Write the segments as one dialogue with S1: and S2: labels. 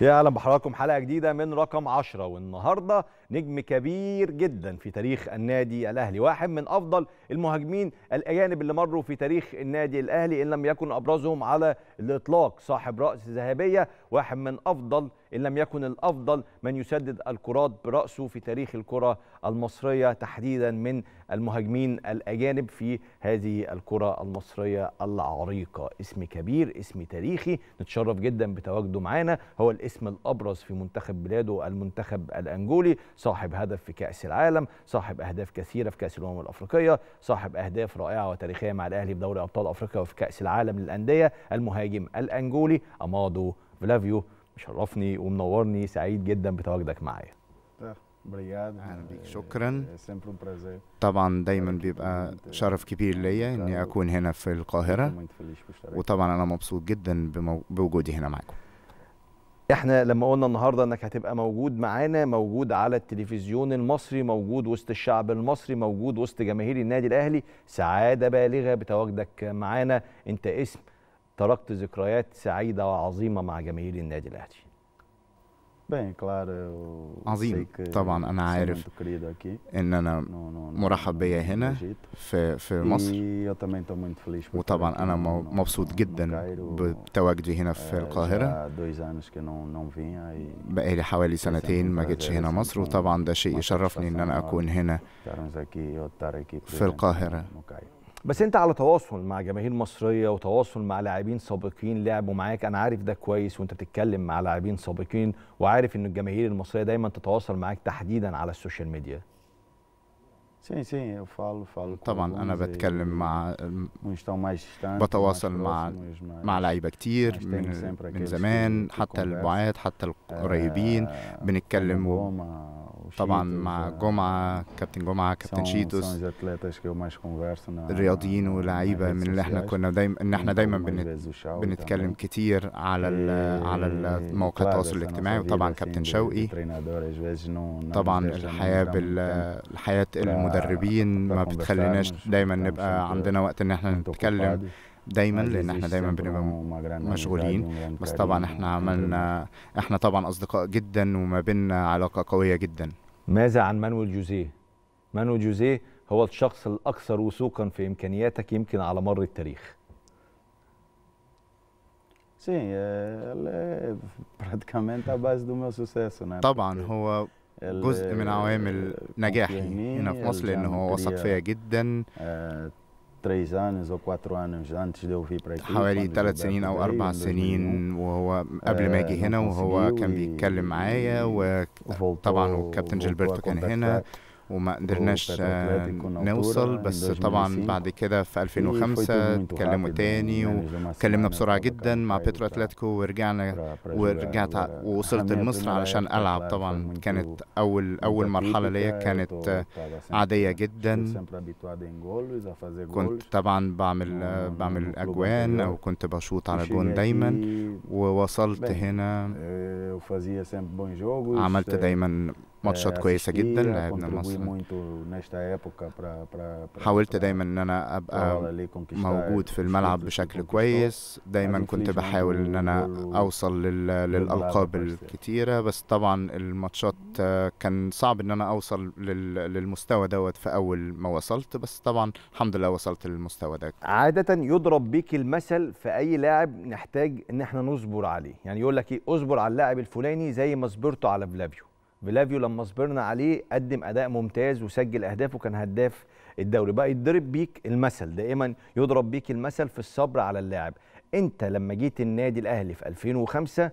S1: يا أهلا بحضراتكم حلقة جديدة من رقم 10 والنهاردة نجم كبير جدا في تاريخ النادي الأهلي واحد من أفضل المهاجمين الأجانب اللي مروا في تاريخ النادي الأهلي إن لم يكن أبرزهم على الإطلاق. صاحب رأس ذهبية واحد من أفضل إن لم يكن الأفضل من يسدد الكرات برأسه في تاريخ الكرة المصرية تحديدا من المهاجمين الأجانب في هذه الكرة المصرية العريقة. اسم كبير اسم تاريخي نتشرف جدا بتواجده معانا. هو الاسم الأبرز في منتخب بلاده المنتخب الأنجولي. صاحب هدف في كأس العالم صاحب أهداف كثيرة في كأس الأمم الأفريقية صاحب أهداف رائعة وتاريخية مع الأهلي في دوري أبطال أفريقيا وفي كأس العالم للأندية المهاجم الانجولي أمادو فلافيو. مشرفني ومنورني سعيد جدا بتواجدك معايا.
S2: obrigado
S3: أهلا بيك شكرا.
S2: prazer
S3: طبعا دايما بيبقى شرف كبير ليا إني أكون هنا في
S2: aqui
S3: وطبعا أنا مبسوط جدا بمو- بوجودي هنا معاكم
S1: إحنا لما قلنا النهارده انك هتبقى موجود معانا موجود على التلفزيون المصري موجود وسط الشعب المصري موجود وسط جماهير النادي الأهلي سعادة بالغة بتواجدك معانا. انت اسم تركت ذكريات سعيدة وعظيمة مع جماهير النادي
S2: الأهلي. بين كلار
S3: عظيم طبعا أنا عارف ان
S2: أنا
S3: مرحب بيا هنا في في مصر وطبعا
S2: أنا
S3: مبسوط جدا بتواجدي هنا في
S2: القاهره
S3: بقالي حوالي سنتين ما جيتش هنا مصر وطبعا ده شيء يشرفني ان أنا اكون هنا في
S2: القاهره
S1: بس انت على تواصل مع جماهير مصرية وتواصل مع لاعبين سابقين لعبوا معاك أنا عارف ده كويس وانت بتتكلم مع لاعبين سابقين وعارف ان الجماهير المصرية دايما تتواصل معاك تحديدا على السوشيال ميديا
S2: sim sim eu falo falo com
S3: طبعا
S2: أنا
S3: بتكلم مع بتواصل مع- مع لعيبة كتير من من زمان حتى. البعاد حتى القريبين
S2: آه،
S3: بنتكلم طبعا مع جمعه كابتن جمعه كابتن شيتوس الرياضيين
S2: ولاعيبه
S3: من اللي
S2: إحنا
S3: كنا دايما ان
S2: إحنا
S3: دايما بنتكلم كتير على على مواقع التواصل الاجتماعي وطبعا كابتن شوقي طبعا الحياة بال الحياة المدربين ما بتخليناش دايما نبقى عندنا وقت ان
S2: إحنا
S3: نتكلم دايما لأن
S2: إحنا
S3: دايما بنبقى مشغولين. بس طبعا
S2: إحنا
S3: عملنا إحنا طبعا أصدقاء جدا وما بيننا علاقة قوية جدا.
S1: ماذا عن مانويل جوزيه؟ مانويل جوزيه هو الشخص الأكثر وثوقا في إمكانياتك يمكن على مر التاريخ.
S2: Sim, é, ele é praticamente a base do meu sucesso, né?
S3: طبعا هو جزء من عوامل
S2: eh,
S3: نجاحي هنا في مصر
S2: لأن
S3: هو وثق فيا جدا. حوالي
S2: 3
S3: سنين
S2: أو أربع
S3: سنين وهو قبل ما
S2: أجي
S3: هنا وهو كان بيتكلم معايا
S2: وطبعا
S3: وكابتن
S2: جيلبرتو
S3: كان هنا وما قدرناش نوصل بس طبعا بعد كده في 2005 اتكلموا تاني
S2: وكلمنا
S3: بسرعة جدا مع بيترو اتلتيكو ورجعنا ورجعت ووصلت لمصر علشان
S2: العب
S3: طبعا كانت اول
S2: اول
S3: مرحله ليا كانت
S2: عاديه
S3: جدا كنت طبعا بعمل بعمل
S2: اجوان
S3: أو كنت بشوط على جون دايما ووصلت هنا عملت دايما ماتشات
S2: eh,
S3: كويسة جدا لعبنا مصر حاولت دايما ان
S2: أنا
S3: ابقى موجود في الملعب بشكل. كويس دايما كنت بحاول ان
S2: أنا
S3: اوصل لل... للالقاب. الكتيره بس طبعا الماتشات آه، كان صعب ان أنا اوصل لل... للمستوى دوت في اول ما وصلت بس طبعا الحمد لله وصلت للمستوى ده
S1: عادة يضرب بيك المثل في أي لاعب نحتاج إن إحنا نصبر عليه، يعني يقول لك إيه اصبر على اللاعب الفلاني زي ما صبرته على فلافيو. فلافيو لما صبرنا عليه قدم أداء ممتاز وسجل أهداف وكان هداف الدوري، بقى يتضرب بيك المثل دائما يضرب بيك المثل في الصبر على اللاعب. أنت لما جيت النادي الأهلي في 2005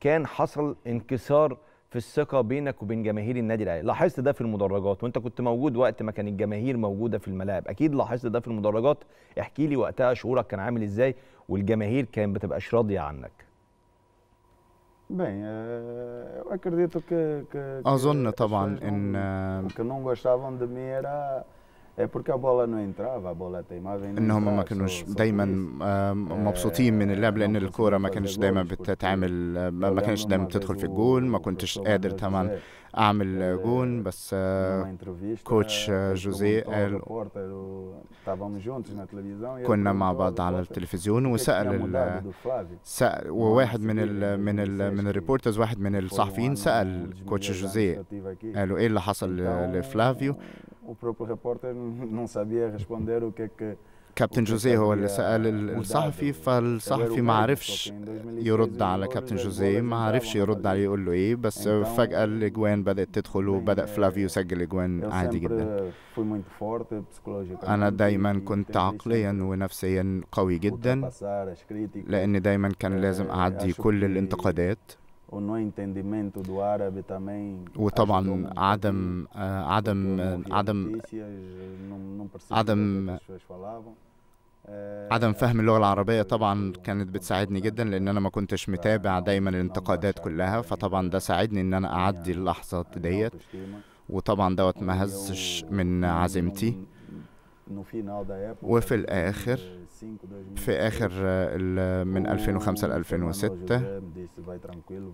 S1: كان حصل انكسار في الثقة بينك وبين جماهير النادي الأهلي، لاحظت ده في المدرجات وأنت كنت موجود وقت ما كان الجماهير موجودة في الملاعب، أكيد لاحظت ده في المدرجات، احكي لي وقتها شعورك كان عامل إزاي والجماهير كانت بتبقاش راضية عنك.
S2: Bem, eh, eu acredito que, que, não,
S3: آه،
S2: o que não gostavam de mim era é porque a bola não entrava, a bola teimava em não
S3: ان هم ما كانوش دايما. آه، مبسوطين من اللعب
S2: لأن
S3: الكوره ما كانش دايما بتتعمل آه، ما كانش دايما بتدخل في الجول ما كنتش قادر طبعا
S2: أعمل
S3: جون بس آه، coach
S2: آه،
S3: جوزيه كنا مع بعض على التلفزيون وسأل وواحد من الـ من الـ من ال reporters واحد من الصحفيين سأل
S2: coach
S3: جوزيه قالوا إيه اللي حصل لفلافيو؟ كابتن جوزيه هو اللي سأل الصحفي فالصحفي ما عرفش يرد على كابتن جوزيه ما عرفش يرد عليه يقول له إيه بس فجأة الاجوان بدأت تدخل وبدأ فلافيو يسجل اجوان عادي جدا.
S2: forte psicologicamente.
S3: أنا دايما كنت عقليا ونفسيا قوي جدا لأن دايما كان لازم
S2: آه،
S3: أعدي
S2: أشوف
S3: كل الانتقادات. وطبعا عدم آه، عدم عدم عدم- عدم فهم اللغة العربية طبعا كانت بتساعدني جدا لأن أنا ما كنتش متابع دايما الانتقادات كلها فطبعا ده ساعدني إن أنا أعدي اللحظات ديت. وطبعا دوت ما هزش من عزيمتي. وفي الآخر في آخر من 2005 ل 2006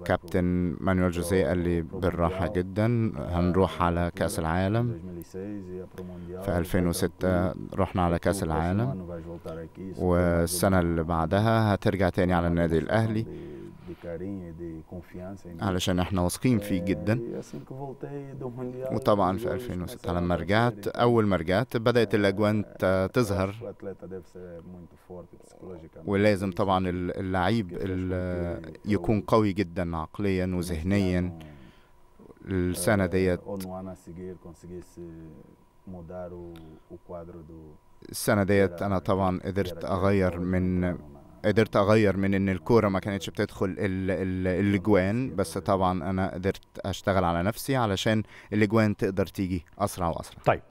S3: كابتن مانويل جوزيه قال لي بالراحة جدا هنروح على كأس العالم في 2006 رحنا على كأس العالم والسنة اللي بعدها هترجع تاني على النادي الأهلي علشان إحنا واثقين فيه جدا. وطبعا في 2006 لما رجعت أول ما رجعت بدأت الأجوان ت- تظهر. ولازم طبعا ال- اللعيب ال- يكون قوي جدا عقليا وذهنيا. السنة ديت السنة ديت أنا طبعا قدرت أغير من قدرت أغير من إن الكورة ما كانتش بتدخل ال- ال- الأجوان بس طبعا أنا قدرت أشتغل على نفسي علشان الأجوان تقدر تيجي أسرع وأسرع.
S1: طيب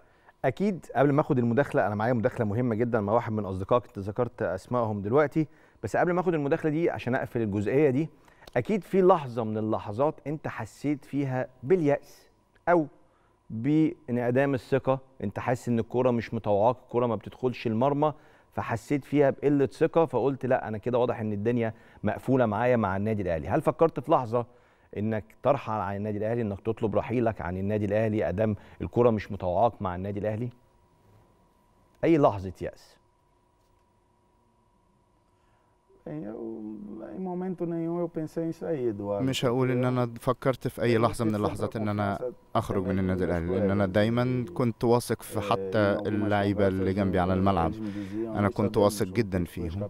S1: أكيد قبل ما أخد المداخلة أنا معايا مداخلة مهمة جدا مع واحد من أصدقائك انت ذكرت أسمائهم دلوقتي بس قبل ما أخد المداخلة دي عشان أقفل الجزئية دي أكيد في لحظة من اللحظات أنت حسيت فيها باليأس أو بانعدام الثقة أنت حاسس إن الكورة مش مطوعاك الكورة ما بتدخلش المرمى فحسيت فيها بقلة ثقة فقلت لأ أنا كده واضح إن الدنيا مقفولة معايا مع النادي الأهلي. هل فكرت في لحظة إنك ترحل عن النادي الأهلي إنك تطلب رحيلك عن النادي الأهلي أدام الكرة مش مطوعاك مع النادي الأهلي؟ أي لحظة يأس.
S2: Em momento nenhum eu pensei em sair Eduardo.
S3: مش هقول إن أنا فكرت في أي لحظة من اللحظات إن أنا أخرج من النادي الأهلي لأن أنا دايما كنت واثق في حتى اللعيبة اللي جنبي على الملعب. أنا كنت واثق جدا فيهم.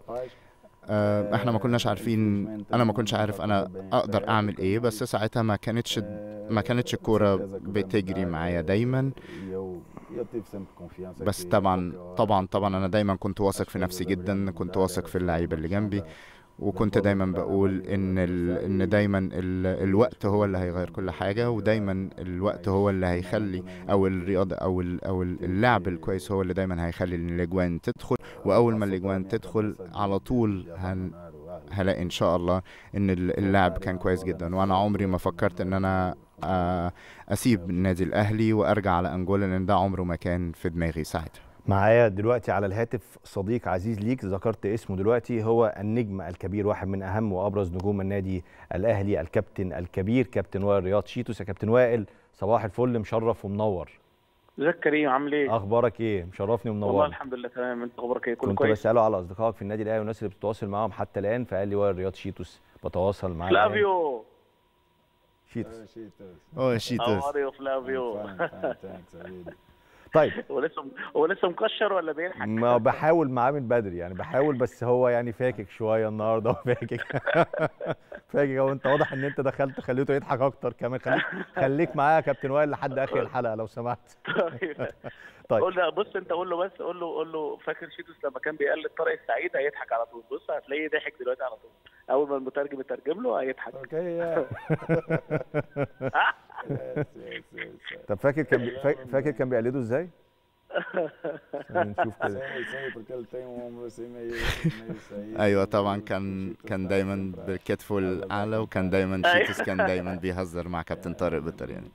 S3: آه، إحنا ما كناش عارفين أنا ما كنتش عارف أنا أقدر أعمل إيه بس ساعتها ما كانتش ما كانتش الكورة بتجري معايا دايما. بس طبعا طبعا طبعا أنا دايما كنت واثق في نفسي جدا كنت واثق في اللعيبه اللي جنبي وكنت دايما بقول إن ال... إن دايما ال... الوقت هو اللي هيغير كل حاجة ودايما الوقت هو اللي هيخلي أو الرياضة أو ال... أو اللعب الكويس هو اللي دايما هيخلي إن الأجوان تدخل وأول ما الأجوان تدخل على طول هن... هلاقي إن شاء الله إن ال- اللعب كان كويس جدا. وأنا عمري ما فكرت إن أنا أسيب النادي الأهلي وأرجع على انجولا لأن ده عمره ما كان في دماغي ساعتها.
S1: معايا دلوقتي على الهاتف صديق عزيز ليك ذكرت اسمه دلوقتي هو النجم الكبير واحد من أهم وأبرز نجوم النادي الأهلي الكابتن الكبير كابتن وائل رياض شيتوس. يا كابتن وائل صباح الفل مشرف ومنور.
S4: ازيك كريم؟ عامل إيه؟
S1: أخبارك إيه؟ مشرفني
S4: والله
S1: ومنور
S4: الحمد لله تمام. انت أخبارك إيه؟ كله
S1: كنت
S4: كويس؟
S1: بسأله على أصدقائك في النادي الأهلي والناس اللي بتتواصل معاهم حتى الآن فقال لي وائل رياض شيتوس بتواصل معاه الآن.
S4: فلافيو
S1: شيتوس
S3: oh شيتوس
S4: how فلافيو
S1: طيب.
S4: هو لسه هو لسه مكشر ولا بيضحك؟
S1: ما بحاول معاه من بدري يعني بحاول بس هو يعني فاكك شوية النهارده فاكك. فاكك. هو انت واضح ان انت دخلت خليته يضحك أكتر كمان. خليك خليك معايا يا كابتن وائل لحد آخر الحلقة لو سمحت.
S4: طيب.
S1: طيب.
S4: قول له بص انت قول له بس قول له قول له فاكر شيتوس لما كان بيقلد طارق السعيد هيضحك على طول. بص هتلاقيه ضحك دلوقتي على طول. أول ما المترجم يترجم له هيضحك.
S1: طب فاكر كان فاكر كان بيقلده إزاي؟ نشوف كده
S3: أيوه طبعا كان كان دايما بكتفه الاعلى وكان دايما
S4: أيوة.
S3: شيتوس كان دايما بيهزر مع كابتن طارق بالطريقة دي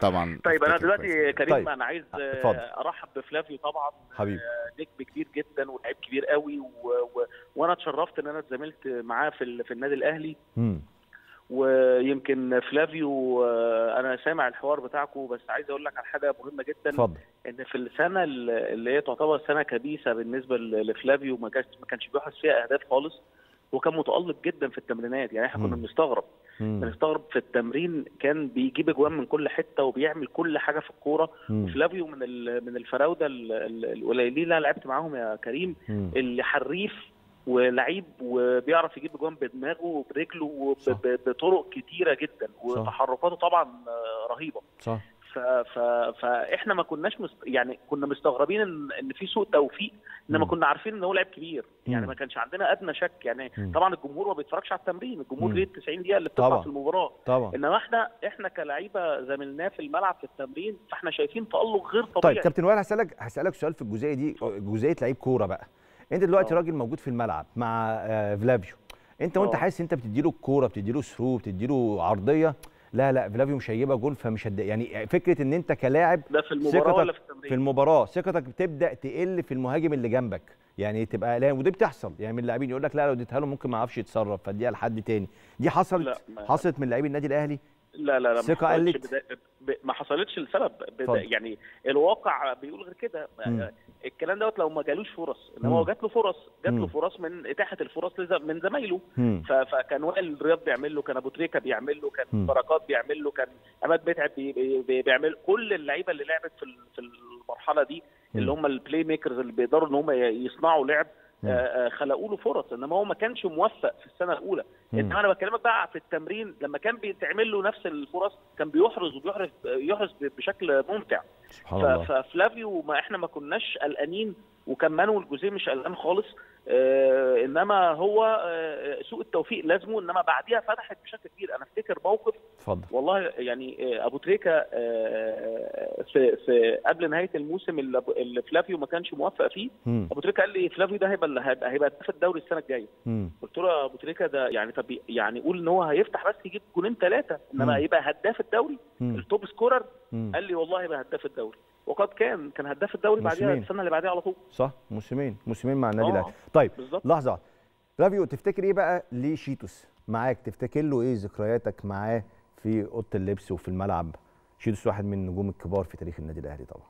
S3: طبعا
S4: طيب
S3: أنا.
S4: دلوقتي كريم
S1: طيب.
S4: أنا عايز آه،. أرحب بفلافيو طبعا
S1: حبيبي
S4: آه، نجم كبير جدا ولاعيب كبير قوي و... و... وأنا اتشرفت إن أنا اتزاملت معاه في ال... في النادي
S1: الأهلي
S4: ويمكن فلافيو آه، أنا سامع الحوار بتاعكم بس عايز أقول لك على حاجة مهمة جدا
S1: اتفضل
S4: إن في السنة اللي هي تعتبر سنة كبيسة بالنسبة لفلافيو ما كانش ما كانش بيحرز فيها أهداف خالص وكان متألق جدا في التمرينات يعني إحنا كنا. بنستغرب. بنستغرب في التمرين كان بيجيب أجوان من كل حتة وبيعمل كل حاجة في
S1: الكورة.
S4: فلافيو من من الفراودة ال- ال- القليلين اللي أنا لعبت معاهم يا كريم. اللي حريف ولعيب وبيعرف يجيب جوان بدماغه وبرجله بطرق كتيرة جدا وتحركاته طبعا آه، رهيبة.
S1: صح.
S4: ف... ف... فإحنا ما كناش مست... يعني كنا مستغربين ان إن في سوء توفيق
S1: إنما.
S4: كنا عارفين إن هو لاعب كبير. يعني. ما كانش عندنا أدنى شك. يعني
S1: مم.
S4: طبعا الجمهور ما بيتفرجش على التمرين الجمهور. ليه ال 90 دقيقة اللي بتطلع. في المباراة.
S1: طبعا.
S4: إنما إحنا إحنا كلعيبة زميلناه في الملعب في التمرين فإحنا شايفين تألق غير
S1: طيب
S4: طبيعي
S1: كابتن وائل هسألك هسألك سؤال في الجزئية دي. جزئية لعيب كورة بقى. انت دلوقتي
S4: آه.
S1: راجل موجود في الملعب مع آه، فلافيو. انت وانت
S4: آه.
S1: حاسس انت بتديله الكورة بتديله through بتديله عرضية؟ لا لا فلافيو مش هيجيبها جول فمش هد... يعني فكرة إن أنت كلاعب
S4: ده في المباراة ولا في
S1: ثقتك
S4: التمرين؟
S1: في المباراة. ثقتك بتبدأ تقل في المهاجم اللي جنبك. يعني تبقى لا ودي بتحصل. يعني من اللاعبين يقول لك لا لو اديتها له ممكن ما يعرفش يتصرف فاديها لحد تاني. دي حصلت؟ حصلت من لاعبي النادي الأهلي؟
S4: لا لا لا حصلتش
S1: قلت؟
S4: بدا... ب... ما حصلتش لسبب بدا... يعني الواقع بيقول غير كده. الكلام دوت لو ما جالوش فرص انما. هو جات له فرص جات. له فرص من إتاحة الفرص لز... من زمايله. ف... فكان وائل رياض بيعمل له كان أبو تريكة بيعمل له. كان بركات بيعمل له كان عماد متعب بي... بي... بي- بيعمل كل اللعيبة اللي لعبت في في المرحلة دي اللي. هم ال playmakers اللي بيقدروا إن هم يصنعوا لعب خلقوا له فرص إنما هو ما كانش موفق في السنة
S1: الأولى.
S4: إنما أنا بكلمك بقى في التمرين لما كان بيتعمل له نفس الفرص كان بيحرز وبيحرز يحرز بشكل ممتع.
S1: سبحان الله.
S4: ففلافيو ما إحنا ما كناش قلقانين وكان مانويل جوزيه مش قلقان خالص. آه إنما هو آه سوء التوفيق لازمه إنما بعديها فتحت بشكل كبير أنا أفتكر موقف
S1: اتفضل
S4: والله يعني آه أبو تريكة آه في في قبل نهاية الموسم اللي فلافيو ما كانش موفق فيه
S1: مم.
S4: أبو تريكة قال لي فلافيو ده هيبقى هيبقى هيبقى هداف الدوري السنة
S1: الجاية.
S4: قلت له يا أبو تريكة ده يعني طب يعني قول إن هو هيفتح بس يجيب جولين ثلاثة
S1: مم.
S4: انما هيبقى هداف الدوري.
S1: ال
S4: top scorer
S1: مم.
S4: قال لي والله هيبقى هداف الدوري وقد كان كان هداف الدوري بعديها. السنة اللي بعديها على طول
S1: صح موسمين موسمين مع النادي
S4: آه.
S1: الاهلي طيب
S4: بالظبط
S1: لحظة. فلافيو تفتكر إيه بقى لشيتوس معاك تفتكر له إيه ذكرياتك معاه في أوضة اللبس وفي الملعب شيتوس واحد من النجوم الكبار في تاريخ النادي الأهلي طبعا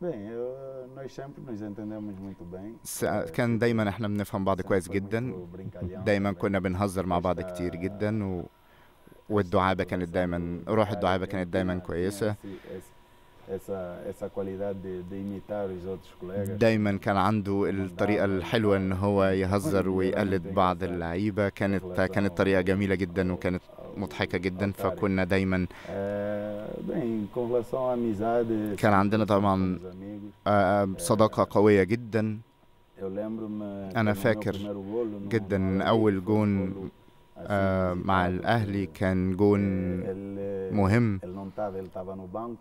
S2: Bem, eu- nós sempre nos entendemos muito bem.
S3: س- كان دايما إحنا بنفهم بعض كويس جدا دايما. كنا بنهزر مع بعض كتير جدا و... والدعابة كانت دايما روح الدعابة كانت دايما
S2: colegas.
S3: دايما كان عنده الطريقة الحلوة إن هو يهزر ويقلد بعض اللعيبة كانت كانت طريقة جميلة جدا وكانت مضحكة جدا فكنا دايما. كان عندنا طبعا
S2: amigos.
S3: آه، صداقة قوية جدا
S2: meu
S3: فاكر جدا
S2: um
S3: جون
S2: آه،
S3: آه، مع الأهلي كان جون مهم.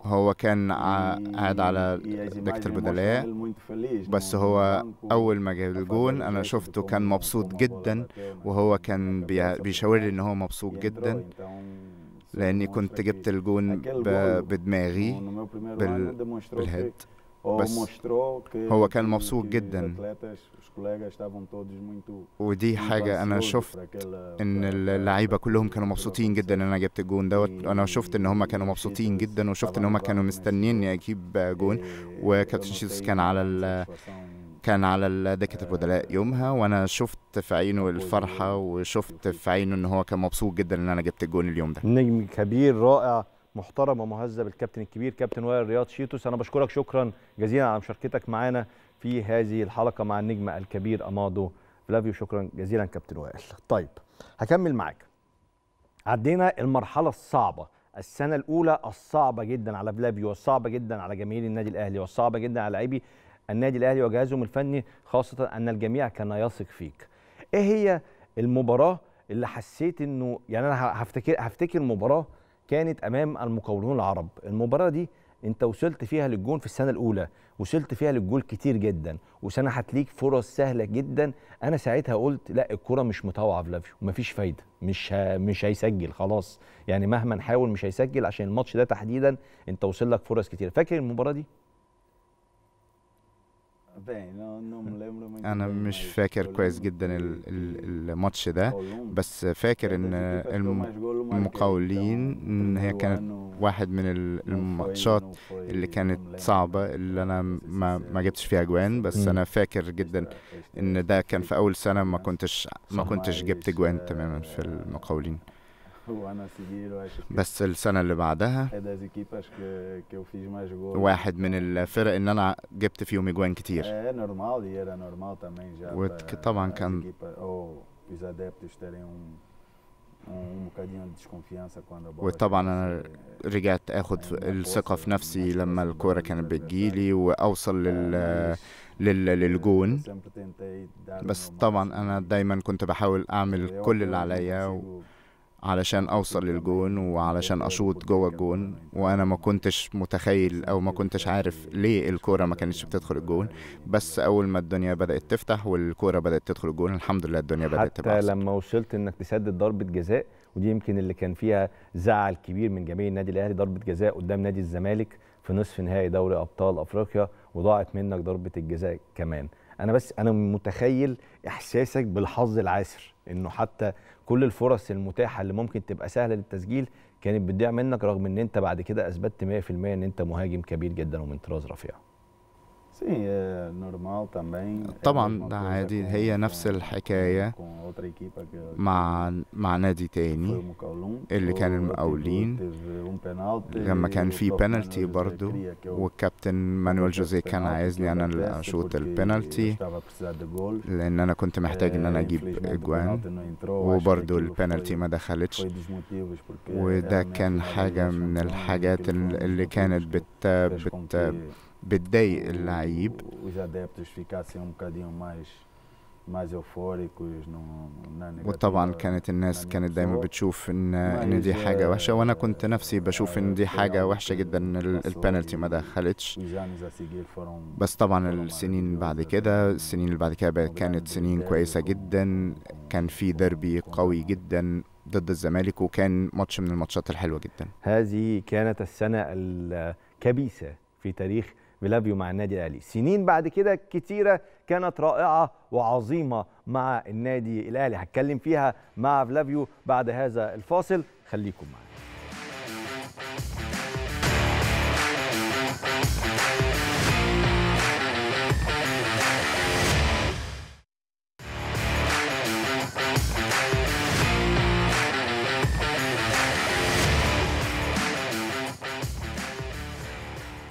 S3: هو كان قاعد على دكة البدلاء. بس هو أول ما جاب الجون أنا شفته كان مبسوط جدا وهو كان بيشاور لي إن هو مبسوط جدا لأني كنت جبت الجون بدماغي بالهيد. بس هو كان مبسوط جدا. ودي حاجة أنا شفت إن اللعيبة كلهم كانوا مبسوطين جدا إن أنا جبت الجون دوت. أنا شفت إن هم كانوا مبسوطين جدا وشفت إن هم كانوا مستنيين إني أجيب جون.
S2: Eh,
S3: وكابتن شيتوس كان على ال- كان على دكة البدلاء يومها. وأنا شفت في عينه الفرحة وشفت في عينه إن هو كان مبسوط جدا إن أنا جبت الجون اليوم ده.
S1: نجم كبير رائع. محترم ومهذب الكابتن الكبير كابتن وائل رياض شيتوس. أنا بشكرك شكرا جزيلا على مشاركتك معنا في هذه الحلقة مع النجم الكبير أمادو فلافيو. شكرا جزيلا كابتن وائل. طيب هكمل معاك. عدينا المرحلة الصعبة السنة الأولى الصعبة جدا على فلافيو والصعبه جدا على جماهير النادي الأهلي والصعبه جدا على لاعبي النادي الأهلي وجهازهم الفني خاصة أن الجميع كان يثق فيك. إيه هي المباراة اللي حسيت إنه يعني أنا هفتكر هفتكر مباراه كانت أمام المقاولون العرب. المباراة دي أنت وصلت فيها للجون في السنة الأولى وصلت فيها للجول كتير جدا وسنحت ليك فرص سهلة جدا. أنا ساعتها قلت لا الكرة مش مطوعه فلافيو مفيش فايدة مش. مش هيسجل خلاص. يعني مهما نحاول مش هيسجل عشان الماتش ده تحديدا أنت وصل لك فرص كتير فاكر المباراة دي؟
S2: أنا
S3: مش فاكر كويس جدا الماتش ده بس فاكر ان. المقاولين ان هي كانت واحد من الماتشات اللي كانت
S2: bem,
S3: اللي
S2: أنا
S3: ما. ما جبتش فيها جوان بس. أنا فاكر جدا ان ده كان في اول سنة ما كنتش ما. كنتش جبت
S2: mas,
S3: جوان
S2: eh,
S3: تماما في المقاولين بس السنة اللي بعدها واحد من الفرق إن أنا جبت فيهم إجوان كتير.
S2: وطبعا
S3: كان وطبعا
S2: أنا
S3: رجعت اخد الثقة في نفسي لما الكورة كانت بتجيلي وأوصل لل للجون. بس طبعا أنا دايما كنت بحاول
S2: أعمل
S3: كل اللي عليا علشان أوصل للجون وعلشان أشوط جوه الجون وأنا ما كنتش متخيل أو ما كنتش عارف ليه الكورة ما كانتش بتدخل الجون بس أول ما الدنيا بدأت تفتح والكورة بدأت تدخل الجون الحمد لله الدنيا بدأت
S1: حتى
S3: تبقى أحسن.
S1: لما وصلت إنك تسدد ضربة جزاء ودي يمكن اللي كان فيها زعل كبير من جماهير النادي الأهلي ضربة جزاء قدام نادي الزمالك في نصف نهائي دوري أبطال أفريقيا وضاعت منك ضربة الجزاء كمان أنا بس أنا متخيل إحساسك بالحظ العاسر إنه حتى كل الفرص المتاحة اللي ممكن تبقى سهلة للتسجيل كانت بتضيع منك رغم إن أنت بعد كده أثبتت 100% إن أنت مهاجم كبير جدا ومن طراز رفيع.
S2: Sim normal
S3: طبعا عادي هي نفس
S2: الحكاية
S3: مع مع نادي تاني اللي كان المقاولين لما كان في بنالتي برضو والكابتن مانويل جوزيه كان عايزني
S2: أنا
S3: اشوط البنالتي لأن أنا كنت محتاج ان
S2: أنا أجيب
S3: اجوان وبرضو البنالتي ما دخلتش وده كان حاجة من الحاجات اللي كانت بت بت, بتضايق اللعيب.
S2: Um
S3: وطبعا كانت الناس كانت دايما. بتشوف إن إن دي
S2: Mas,
S3: حاجة وحشة وأنا كنت نفسي بشوف
S2: إن
S3: دي وحشة
S2: que
S3: جدا ان البنالتي ما
S2: e
S3: دخلتش.
S2: seguir foram
S3: بس طبعا السنين بعد كده السنين اللي بعد كده كانت سنين
S2: com-
S3: جدا كان في ديربي قوي جدا ضد الزمالك وكان ماتش من الماتشات الحلوة جدا.
S1: هذه كانت السنة الكبيسة في تاريخ فلافيو مع النادي الأهلي. سنين بعد كده كتيرة كانت رائعة وعظيمة مع النادي الأهلي. هتكلم فيها مع فلافيو بعد هذا الفاصل. خليكم معنا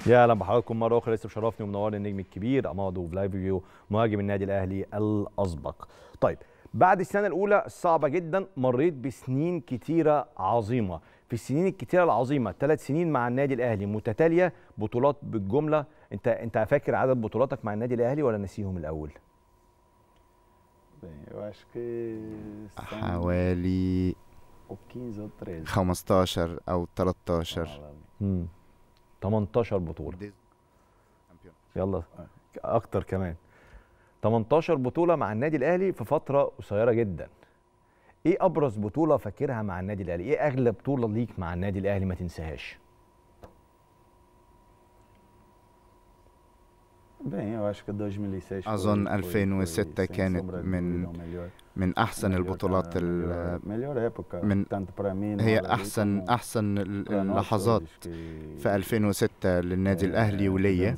S1: يا أهلا بحضراتكم مرة أخرى لسه مشرفني ومنورني النجم الكبير امادو فلافيو مهاجم النادي الأهلي الأسبق. طيب بعد السنة الأولى الصعبه جدا مريت بسنين كتيرة عظيمة، في السنين الكتيرة العظيمة ثلاث سنين مع النادي الأهلي متتالية بطولات بالجملة، أنت أنت فاكر عدد بطولاتك مع النادي الأهلي ولا نسيهم
S2: الأول؟
S3: حوالي
S2: ou 15 ou 13
S3: 15 أو 13
S2: Fala ali.
S1: امم 18 بطولة. يلا. أكتر كمان. 18 بطولة مع النادي الأهلي في فترة قصيرة جدا. إيه أبرز بطولة فاكرها مع النادي الأهلي؟ إيه أغلى بطولة ليك مع النادي الأهلي ما تنساهاش
S2: Bem, eu acho que 2006 foi-
S3: أظن 2006 كانت من من
S2: أحسن
S3: البطولات من هي
S2: أحسن أحسن
S3: اللحظات في 2006 للنادي الأهلي وليا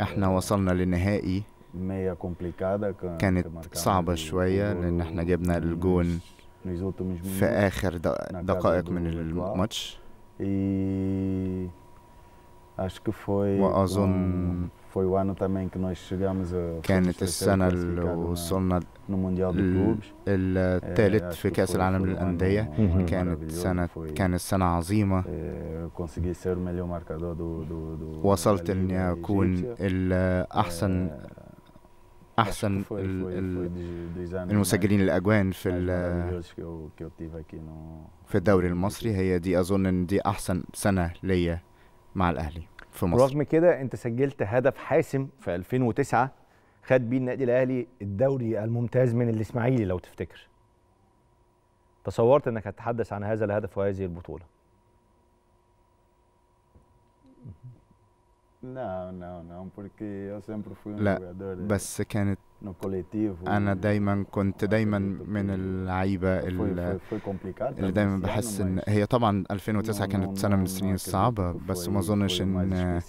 S2: إحنا
S3: وصلنا للنهائي كانت صعبة شوية لأن إحنا جبنا الجون في آخر دقائق من الماتش وأظن
S2: foi o ano também que nós chegamos a
S3: كانت السنة اللي وصلنا الثالث في كأس العالم للأندية كانت سنة كانت سنة عظيمة وصلت إني أكون الأحسن أحسن المسجلين الأجوان في في الدوري المصري هي دي أظن إن دي أحسن سنة ليا مع الأهلي في مصر.
S1: ورغم كده انت سجلت هدف حاسم في 2009 خد بيه النادي الأهلي الدوري الممتاز من الإسماعيلي لو تفتكر. تصورت إنك هتتحدث عن هذا الهدف وهذه البطولة.
S2: não não não porque eu sempre fui
S3: لا بس كانت
S2: no coletivo أنا
S3: دايما كنت دايما من اللعيبه اللي,
S2: اللي
S3: دايما بحس ان هي طبعا 2009 كانت سنه من السنين الصعبه بس ما اظنش ان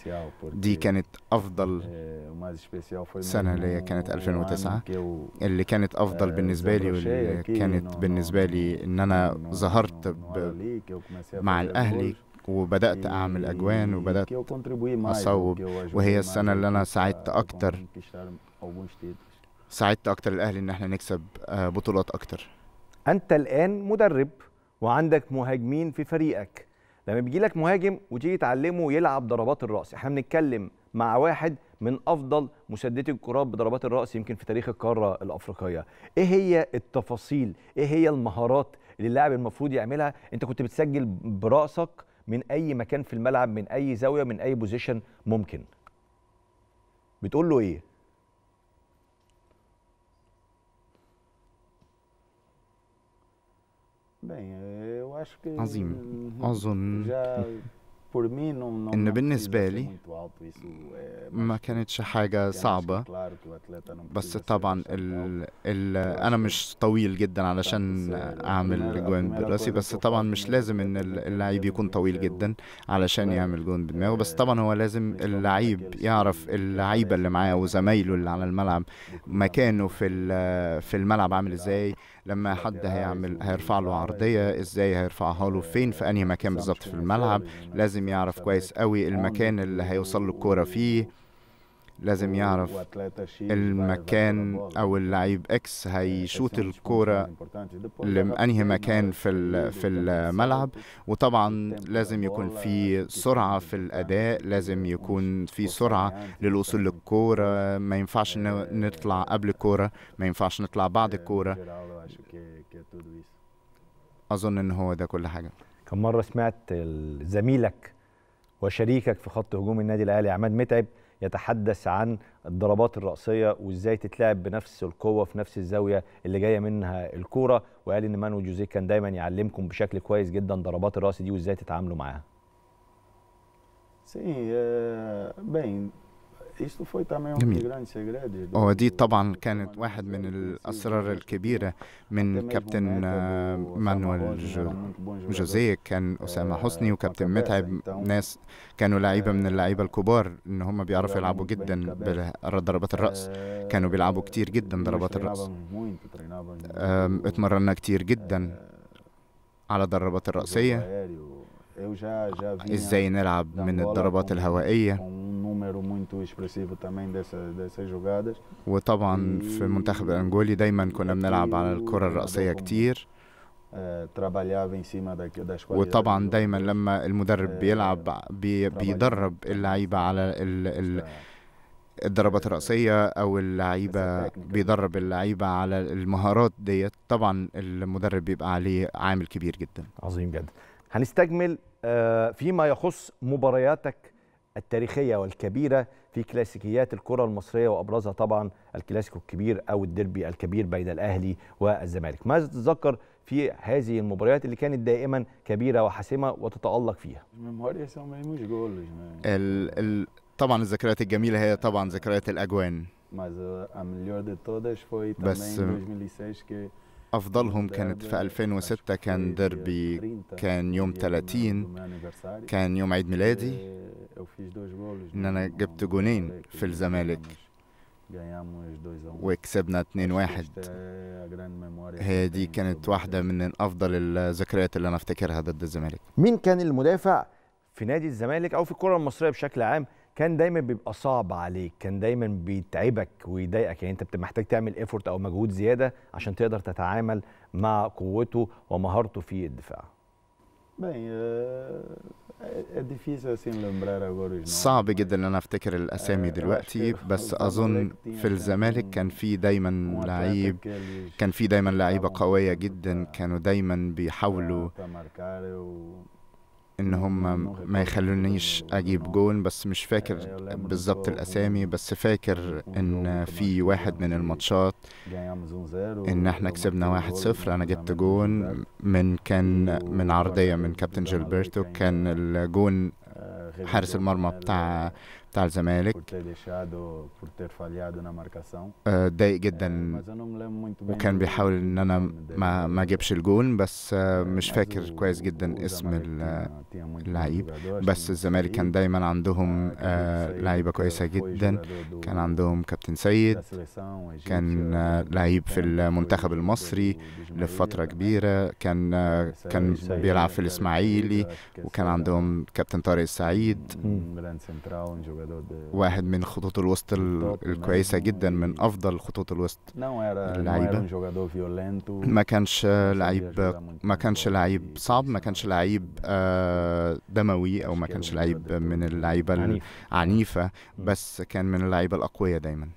S3: دي كانت افضل
S2: سنه
S3: اللي هي كانت 2009 اللي كانت افضل بالنسبة لي واللي كانت بالنسبة لي ان
S2: أنا
S3: ظهرت مع الاهلي
S2: gols وبدأت
S3: أعمل أجوان وبدأت
S2: que eu contribuí mais,
S3: أصوب، وهي السنة اللي أنا ساعدت أكتر. ساعدت أكتر الاهلي إن إحنا نكسب آه، بطولات أكتر.
S1: أنت الآن مدرب وعندك مهاجمين في فريقك. لما بيجي لك مهاجم وتيجي تعلمه يلعب ضربات الرأس. إحنا بنتكلم مع واحد من أفضل مسددي الكرات بضربات الرأس يمكن في تاريخ القارة الأفريقية. إيه هي التفاصيل؟ إيه هي المهارات اللي اللاعب المفروض يعملها؟ أنت كنت بتسجل برأسك من أي مكان في الملعب من أي زاوية من أي بوزيشن ممكن. بتقول له
S2: إيه؟
S3: عظيم.
S2: hum,
S3: إن بالنسبة لي
S2: é
S3: ما كانتش حاجة صعبة. بس طبعا
S2: bastante
S3: ال...
S2: alto.
S3: ال... أنا مش طويل جدا علشان أعمل جوان براسي بس طبعا مش لازم إن ال- اللعيب يكون طويل جدا علشان يعمل جون بدماغه بس طبعا هو لازم اللعيب يعرف اللعيبة اللي معاه وزمايله اللي على الملعب مكانه في في الملعب عامل إزاي لما حد هيعمل هيرفع له عرضية إزاي هيرفعها له فين في أنهي مكان بالظبط في الملعب؟ لازم يعرف كويس قوي المكان اللي هيوصل له الكورة فيه. لازم يعرف المكان أو اللعيب إكس هيشوط الكورة لأنهي مكان في في الملعب؟ وطبعا لازم يكون في سرعة في الأداء لازم يكون في سرعة للوصول للكورة. ما ينفعش ن- نطلع قبل الكورة ما ينفعش نطلع بعد الكورة أظن إن هو ده كل حاجة.
S1: كم مرة سمعت زميلك وشريكك في خط هجوم النادي الأهلي عماد متعب يتحدث عن الضربات الرأسية وإزاي تتلعب بنفس القوة في نفس الزاوية اللي جاية منها الكورة وقال إن مانو جوزيه كان دايما يعلمكم بشكل كويس جدا ضربات الرأس دي وإزاي تتعاملوا معاها.
S2: Sim, é, bem,
S3: جميل.
S2: dos grandes segredos. do-
S3: هو دي
S2: do-
S3: طبعا كانت واحد من الأسرار الكبيرة من كابتن
S2: o
S3: آه، مانويل. جوزيه. كان أسامة حسني وكابتن
S2: كابتن
S3: متعب. ناس كانوا لعيبة من اللعيبة الكبار إن هم بيعرفوا يلعبوا جدا. بضربات الرأس. كانوا بيلعبوا كتير جدا ضربات الرأس. اتمرنا كتير جدا على الضربات الرأسية. إزاي نلعب من الضربات الهوائية؟
S2: um número muito expressivo também dessa, dessas jogadas.
S3: وطبعا في المنتخب الأنجولي دايما كنا بنلعب على الكرة الرأسية كتير وطبعا دايما. لما المدرب بيلعب بي بيدرب اللعيبة على ال ال الضربات الرأسية أو اللعيبة بيدرب اللعيبة على المهارات ديت طبعا المدرب بيبقى عليه عامل كبير جدا
S1: عظيم جدا هنستكمل آه، فيما يخص مبارياتك التاريخية والكبيرة في كلاسيكيات الكرة المصرية وأبرزها طبعا الكلاسيكو الكبير أو الديربي الكبير بين الأهلي والزمالك. ماذا تتذكر في هذه المباريات اللي كانت دائما كبيرة وحاسمة وتتألق فيها?
S3: ال ال طبعا الذكريات الجميلة هي طبعا ذكريات الأجوان. بس-
S2: em 2006 que
S3: أفضلهم كانت في 2006 كان ديربي كان يوم 30 كان يوم عيد ميلادي. إن أنا جبت جونين في الزمالك. وكسبنا 2-1 هي دي كانت واحدة من أفضل الذكريات اللي أنا أفتكرها ضد الزمالك.
S1: مين كان المدافع في نادي الزمالك أو في الكرة المصرية بشكل عام كان دايما بيبقى صعب عليك كان دايما بيتعبك ويضايقك. يعني أنت بتبقى محتاج تعمل ايفورت أو مجهود زيادة عشان تقدر تتعامل مع قوته ومهارته في الدفاع.
S2: Bem, é, é difícil assim lembrar agora os nomes.
S3: صعب جدا إن أنا أفتكر الأسامي دلوقتي بس أظن في الزمالك كان في دايما لعيب كان في دايما لعيبة
S2: قوية
S3: جدا
S2: para-
S3: كانوا دايما بيحاولوا إن هم ما يخلونيش أجيب جون بس مش فاكر بالظبط الأسامي بس فاكر إن في واحد من الماتشات
S2: ganhamos 1-0.
S3: إن
S2: إحنا
S3: كسبنا 1-0
S2: gol, أنا
S3: جبت جون من كان من عرضية من كابتن جilberto كان الجون
S2: آه،
S3: حارس المرمى بتاع بتاع الزمالك. آه،
S2: ضايق
S3: جدا. وكان بيحاول إن
S2: أنا
S3: ما ما اجيبش الجون بس آه، مش فاكر كويس جدا اسم اللعيب بس الزمالك كان دايما عندهم آه، لعيبة كويسة جدا. كان عندهم كابتن سيد. كان لعيب في المنتخب المصري لفترة كبيرة. كان كان بيلعب في الإسماعيلي وكان عندهم كابتن طارق السعيد
S2: de-
S3: واحد من خطوط الوسط ال- الكويسة جدا من أفضل خطوط الوسط اللعيبة. ما كانش آه، لعيب ما كانش لعيب صعب ما. كانش لعيب آه، دموي أو ما كانش لعيب من اللعيبة
S1: عنيف
S3: العنيفة. بس كان من اللعيبة الأقوياء دايما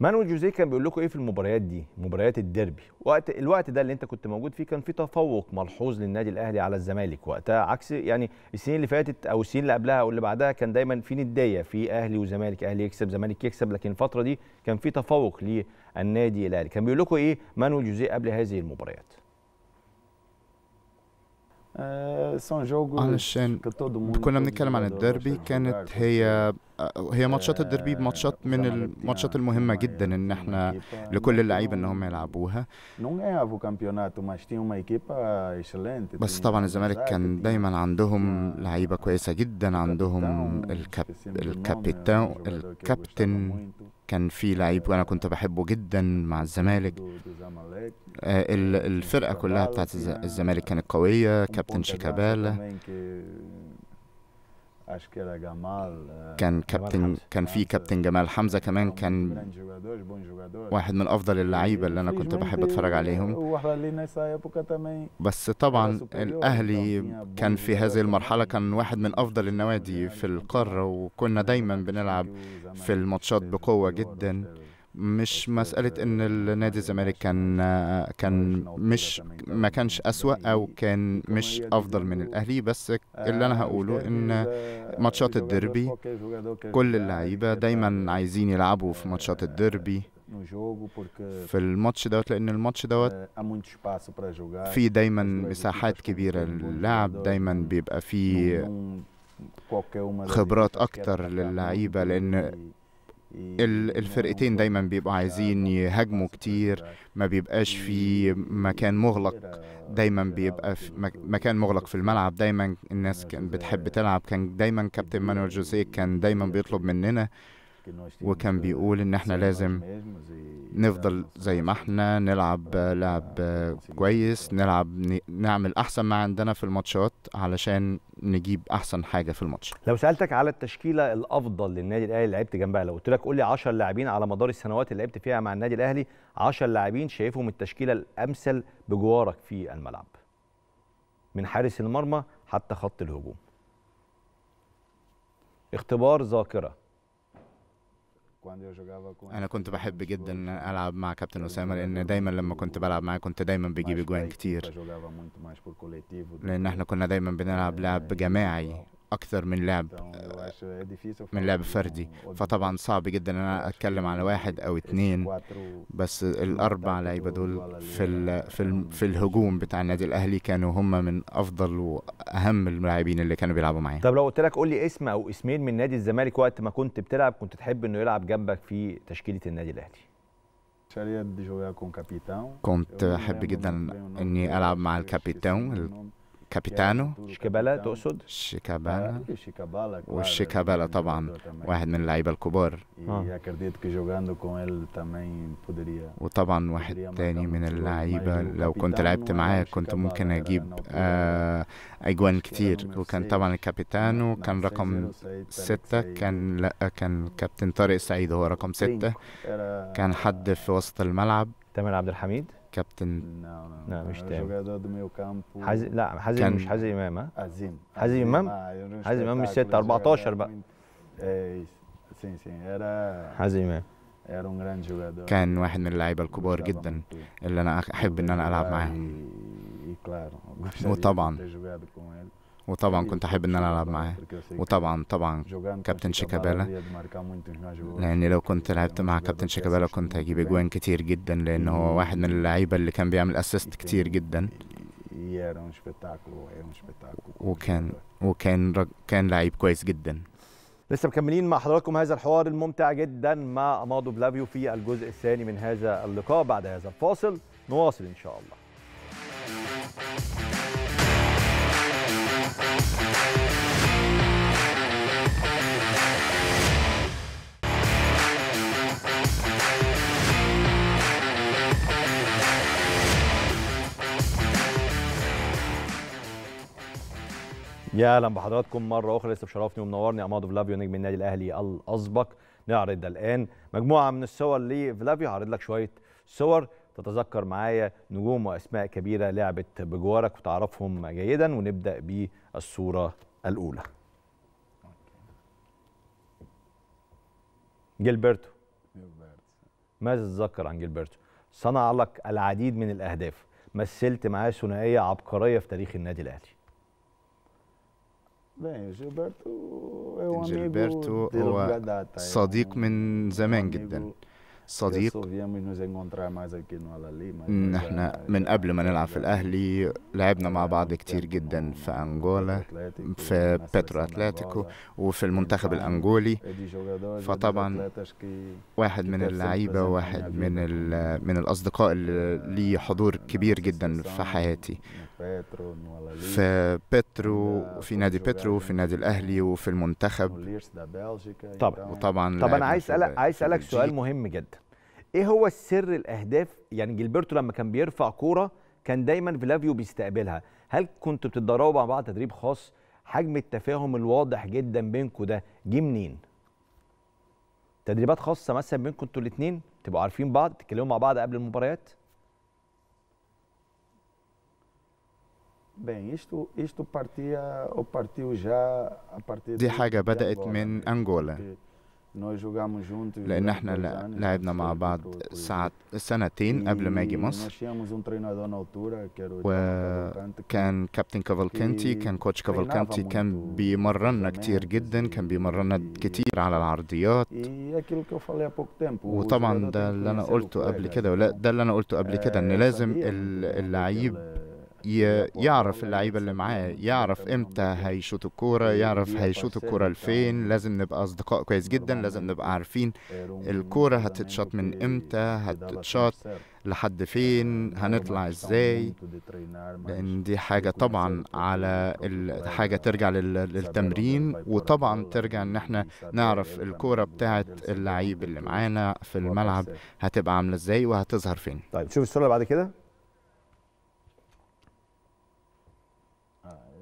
S1: مانويل جوزيه كان بيقول لكم إيه في المباريات دي؟ مباريات الديربي. وقت الوقت ده اللي أنت كنت موجود فيه كان في تفوق ملحوظ للنادي الأهلي على الزمالك وقتها عكس يعني السنين اللي فاتت أو السنين اللي قبلها أو اللي بعدها كان دايما في ندية في أهلي وزمالك أهلي يكسب زمالك يكسب لكن الفترة دي كان في تفوق للنادي الأهلي. كان بيقول لكم إيه مانويل جوزيه قبل هذه المباريات؟
S3: علشان كنا بنتكلم عن
S2: الدربي
S3: كانت هي
S2: آه،
S3: هي ماتشات
S2: الدربي
S3: ماتشات من الماتشات المهمة جدا إن
S2: إحنا
S3: لكل اللعيبة ان هم يلعبوها بس طبعا الزمالك كان دايما عندهم لعيبة كويسة جدا عندهم الكاب الكابتن
S2: الكابتن
S3: كان في لعيب وأنا كنت بحبه جدا مع الزمالك. آه، ال- الفرقة كلها بتاعت الز- الزمالك كانت قوية
S2: Um
S3: كابتن شيكابالا
S2: também que acho que era Gamal, eh,
S3: كان كابتن. كان في كابتن جمال حمزة كمان كان. واحد من أفضل اللعيبة اللي أنا كنت بحب أتفرج عليهم. بس طبعا الأهلي كان في هذه المرحلة كان واحد من أفضل النوادي في القارة وكنا دايما بنلعب في الماتشات بقوة جدا. مش مسألة إن النادي الزمالك كان كان مش ما كانش أسوأ أو كان مش أفضل من الأهلي بس اللي أنا هقوله إن ماتشات الديربي كل اللعيبة دايما عايزين يلعبوا في ماتشات الديربي. في الماتش دوت لأن الماتش دوت فيه دايما مساحات كبيرة للعب دايما بيبقى فيه خبرات أكتر للعيبة لأن ال- الفرقتين دايما بيبقوا عايزين يهاجموا كتير ما بيبقاش في مكان مغلق. دايما بيبقى في مك- مكان مغلق في الملعب. دايما الناس كان بتحب تلعب. كان دايما كابتن مانويل جوزيه كان دايما بيطلب مننا. وكان بيقول إن إحنا لازم نفضل زي ما إحنا نلعب لعب كويس نلعب ن- نعمل أحسن ما عندنا في الماتشات علشان نجيب أحسن حاجة في الماتش.
S1: لو سألتك على التشكيلة الأفضل للنادي الأهلي اللي لعبت جنبها لو قلت لك قول لي 10 لاعبين على مدار السنوات اللي لعبت فيها مع النادي الأهلي 10 لاعبين شايفهم التشكيلة الأمثل بجوارك في الملعب. من حارس المرمى حتى خط الهجوم. اختبار ذاكرة.
S3: أنا كنت بحب جدا ألعب مع كابتن اسامه لأن دايما لما كنت بلعب معاه كنت دايما بيجيب اجوان كتير. لأن إحنا كنا دايما بنلعب لعب جماعي. أكتر من لعب من لعب فردي. فطبعا صعب جدا إن أنا أتكلم على واحد أو اتنين بس الاربع لعيبة دول في ال في ال في الهجوم بتاع النادي الأهلي كانوا هم من أفضل وأهم اللاعبين اللي كانوا بيلعبوا معايا.
S1: طب لو قلت لك قول لي اسم أو اسمين من نادي الزمالك وقت ما كنت بتلعب كنت تحب إنه يلعب جنبك في تشكيلة النادي الأهلي؟
S3: كنت أحب جدا إني ألعب مع الكابيتان. الكابيتانو
S1: شيكابالا تقصد؟
S3: شيكابالا.
S2: والشيكابالا
S3: والشيكابالا طبعا واحد من اللعيبة الكبار.
S1: آه.
S3: وطبعا واحد تاني من اللعيبة. لو كنت لعبت معاه كنت ممكن أجيب آه أجوان كتير. وكان طبعا الكابيتانو كان رقم ستة كان لأ كان كابتن طارق السعيد هو رقم ستة. كان حد في وسط الملعب.
S1: تامر عبد الحميد.
S3: كابتن
S1: لا، مش تامر.
S2: تاني
S1: حازم لا حازم
S3: كان-
S1: مش حازم امام ها
S2: حازم
S1: حازم إمام؟ حازم إمام مش ستة، 14 بقى.
S2: sim sim era
S1: حازم امام
S2: era um grande jogador
S3: كان واحد من اللعيبة الكبار جدا اللي أنا أحب إن أنا ألعب معاهم
S2: e
S3: وطبعاً. وطبعا كنت أحب إن أنا ألعب معاه. وطبعا طبعا كابتن شيكابالا. لأن لو كنت لعبت مع كابتن شيكابالا كنت هجيب أجوان كتير جدا لأن هو واحد من اللعيبة اللي كان بيعمل assist كتير جدا. وكان. وكان رج... كان لعيب كويس جدا.
S1: لسه مكملين مع حضراتكم هذا الحوار الممتع جدا مع أمادو فلافيو في الجزء الثاني من هذا اللقاء. بعد هذا الفاصل نواصل إن شاء الله. يا أهلا بحضراتكم مرة أخرى. لسه بشرفني ومنورني امادو فلافيو نجم النادي الأهلي الأسبق. نعرض الآن مجموعة من الصور لفلافيو. هعرض لك شوية صور تتذكر معايا نجوم وأسماء كبيرة لعبت بجوارك وتعرفهم جيدا ونبدأ بالصورة الأولى. جيلبرتو. ماذا تتذكر عن جيلبرتو؟ صنع لك العديد من الأهداف. مثلت معاه ثنائية عبقرية في تاريخ النادي
S2: amigo de
S3: هو صديق من زمان جدا. صديق.
S2: já-
S3: من قبل ما نلعب في الأهلي لعبنا مع بعض كتير جدا في
S2: Atlético,
S3: في اتلتيكو
S2: Angola.
S3: وفي المنتخب
S2: dos
S3: فطبعا واحد من اللعيبة واحد من من الأصدقاء اللي ليه حضور كبير جدا في حياتي.
S2: no Alali,
S3: في بيترو
S2: عندها
S3: في نادي
S2: شغال
S3: وفي النادي الأهلي وفي
S2: no
S3: المنتخب.
S1: طبعا.
S3: وطبعا
S1: طب
S3: أنا
S1: عايز
S3: في أسألك
S1: عايز
S3: في
S1: أسألك سؤال. مهم جدا. إيه هو السر الاهداف؟ يعني جيلبرتو لما كان بيرفع كورة كان دايما فلافيو بيستقبلها. هل كنتوا بتتدربوا مع بعض تدريب خاص؟ حجم التفاهم الواضح جدا بينكم ده. جه منين؟ تدريبات خاصة مثلا بينكم أنتوا الاثنين تبقوا عارفين بعض؟ تتكلموا مع بعض قبل المباريات؟
S3: دي حاجة بدأت من? أنجولا. لأن
S2: إحنا
S3: لعبنا مع بعض سنتين قبل ما أجي مصر. وكان كابتن كافالكنتي كان كوتش كافالكنتي كان بيمرنا كتير جدا كان بيمرنا كتير على العرضيات وطبعا ده اللي
S2: أنا
S3: قلته قبل كده ده اللي أنا قلته قبل كده ان لازم اللعيب يعرف
S2: اللعيبة
S3: اللي معاه يعرف
S2: إمتى.
S3: هيشوط الكورة يعرف هيشوط
S2: الكورة
S3: لفين لازم نبقى أصدقاء كويس جدا لازم نبقى عارفين
S2: cruzamento
S3: هتتشاط من
S2: إمتى
S3: هتتشاط. لحد فين هنطلع
S2: إزاي
S3: لأن دي
S2: حاجة
S3: طبعا على حاجة ترجع للتمرين وطبعا ترجع إن
S2: إحنا
S3: نعرف
S2: الكورة saber
S3: اللعيب اللي معانا في الملعب. هتبقى عاملة إزاي وهتظهر فين
S1: طيب شوف الصورة اللي بعد كده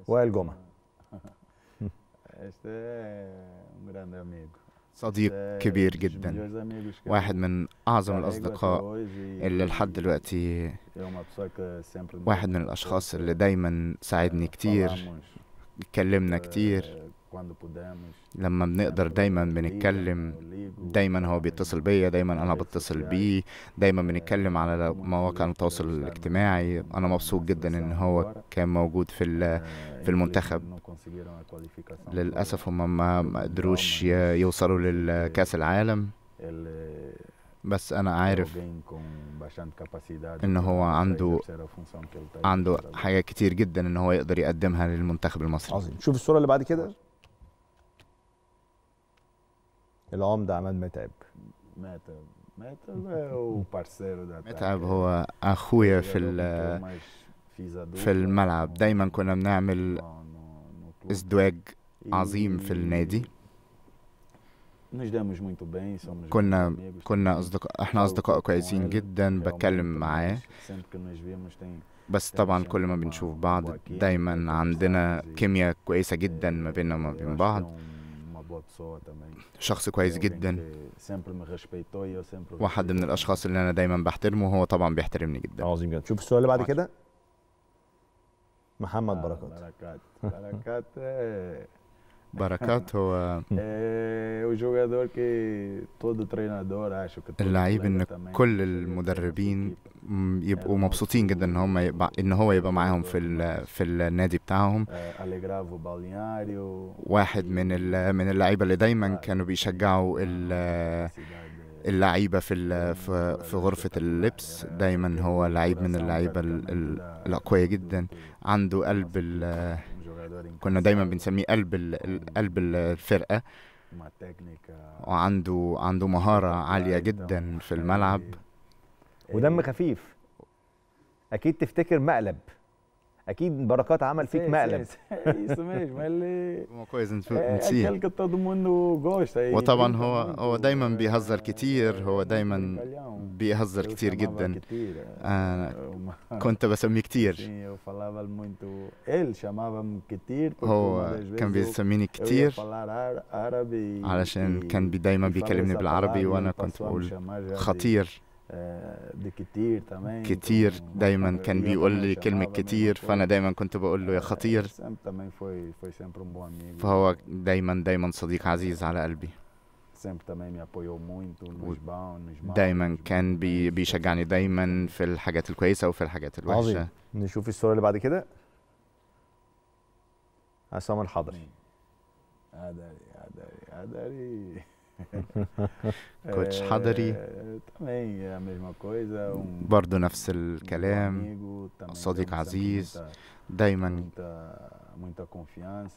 S1: وائل
S2: جمعة.
S3: صديق كبير جدا. واحد من
S2: أعظم الأصدقاء
S3: اللي لحد دلوقتي واحد من
S2: الأشخاص
S3: اللي دايما ساعدني كتير اتكلمنا كتير. لما بنقدر دايما بنتكلم دايما هو بيتصل بيا دايما أنا بتصل بيه دايما بنتكلم على مواقع التواصل الاجتماعي أنا مبسوط جدا إن هو كان موجود في ال-
S2: eh,
S3: في المنتخب.
S2: للأسف
S3: هم ما قدروش يوصلوا للكأس العالم.
S2: ele
S3: بس
S2: أنا
S3: عارف
S2: para-
S3: هو عنده- عنده حاجات كتير جدا إن هو يقدر يقدمها للمنتخب المصري.
S1: عظيم. شوف الصورة اللي بعد كده. العمده عماد متعب.
S2: é o parceiro da
S3: متعب. هو أخويا في في الملعب. دايما كنا بنعمل
S2: clube.
S3: ازدواج عظيم في النادي. كنا. كنا اصدقاء إحنا
S2: أصدقاء
S3: كويسين جدا بتكلم معاه. بس طبعا كل ما بنشوف بعض دايما عندنا كيمياء كويسة جدا ما بيننا وما بين بعض.
S2: Boa pessoa também.
S3: شخص كويس جدا واحد من. الاشخاص اللي أنا دايما بحترمه وهو طبعا بيحترمني جدا
S1: عظيم جدا شوف السؤال اللي بعد. كده محمد بركات
S2: é,
S3: بركات
S2: todo
S3: اللعيب ان كل المدربين يبقوا مبسوطين جدا ان هم يبقى ان هو يبقى معاهم في ال- في النادي بتاعهم واحد من ال- من اللعيبه اللي دايما كانوا بيشجعوا ال- اللعيبة في في غرفة اللبس دايما هو لعيب من اللعيبة ال- ال- الأقوياء جدا عنده قلب ال- كنا دايما بنسميه قلب قلب الفرقة. وعنده عنده مهارة عالية جدا في الملعب.
S1: ودم خفيف. أكيد تفتكر مقلب. أكيد بركات عمل فيك مقلب.
S2: سماش مالي
S3: ما كويس نسيه
S2: كنت منه جوش
S3: وطبعا هو هو دايما بيهزر كتير هو دايما بيهزر كتير جدا. كنت بسميه كتير. هو كان بيسميني كتير. علشان كان دايما بيكلمني بالعربي
S2: وأنا
S3: كنت بقول خطير.
S2: آه، de كتير
S3: دايما كان بيقول لي كلمة كتير. فأنا دايما كنت بقول له يا
S2: آه،
S3: خطير. فهو دايما دايما صديق عزيز على قلبي. دايما كان بي. بيشجعني دايما في الحاجات الكويسة وفي الحاجات الوحشة
S1: عظيم نشوف الصورة اللي بعد كده عصام الحضري
S2: Adari, Adari, Adari. كوتش حضري تمام هي مهمة كويسة
S3: برضو نفس الكلام صديق عزيز دايما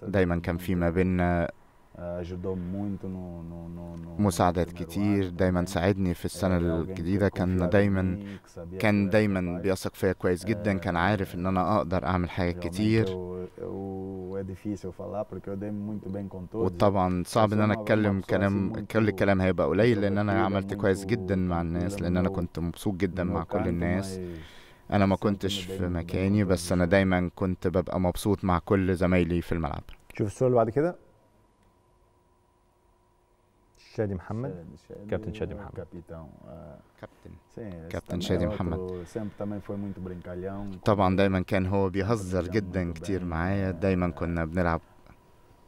S3: دايما كان في ما بيننا
S2: no
S3: مساعدات كتير دايما. ساعدني في السنة
S2: que
S3: الجديدة. كان دايما كان دايما. بيثق فيا كويس جدا. كان عارف إن أنا أقدر أعمل حاجات كتير. وطبعا صعب
S2: إن أنا أتكلم
S3: كلام كل الكلام هيبقى قليل لأن
S2: أنا
S3: عملت كويس جدا مع الناس
S2: لأن أنا
S3: كنت مبسوط جدا مع كل الناس. أنا ما كنتش في مكاني بس
S2: أنا
S3: دايما كنت ببقى مبسوط مع كل زمايلي في الملعب.
S1: شوف الصورة اللي بعد كده شادي محمد
S2: Shadi-
S1: Captain
S2: Shadi
S1: Shadi
S2: é
S1: Mohamed.
S2: capitão. ah,
S3: كابتن
S2: sim, esse
S3: Captain
S2: também
S3: Shadi
S2: é
S3: Mohamed.
S2: outro, sempre também foi muito brincalhão.
S3: طبعا
S2: quando-
S3: دايما كان هو بيهزر جدا كتير معايا. دايما كنا بنلعب.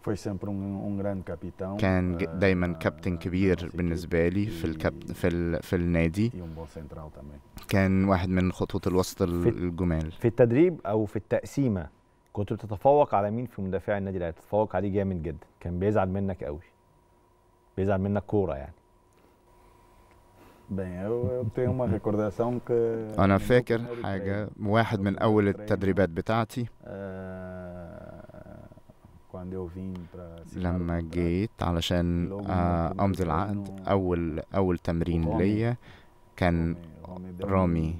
S2: Um, um.
S3: كان
S2: ah,
S3: دايما كابتن كبير بالنسبة لي في
S2: e-
S3: الكاب في ال... في النادي.
S2: e um.
S3: كان واحد من خطوط الوسط الجمال.
S1: في التدريب أو في التقسيمة كنت بتتفوق على مين في مدافعي النادي الأهلي؟ بتتفوق عليه جامد جدا. كان بيزعل منك قوي بيزعل منك كوره يعني
S2: meu
S3: فاكر حاجة واحد من
S2: treino,
S3: التدريبات بتاعتي
S2: ah,
S3: لما جيت علشان آه، امضي العقد اول اول تمرين. ليا كان رامي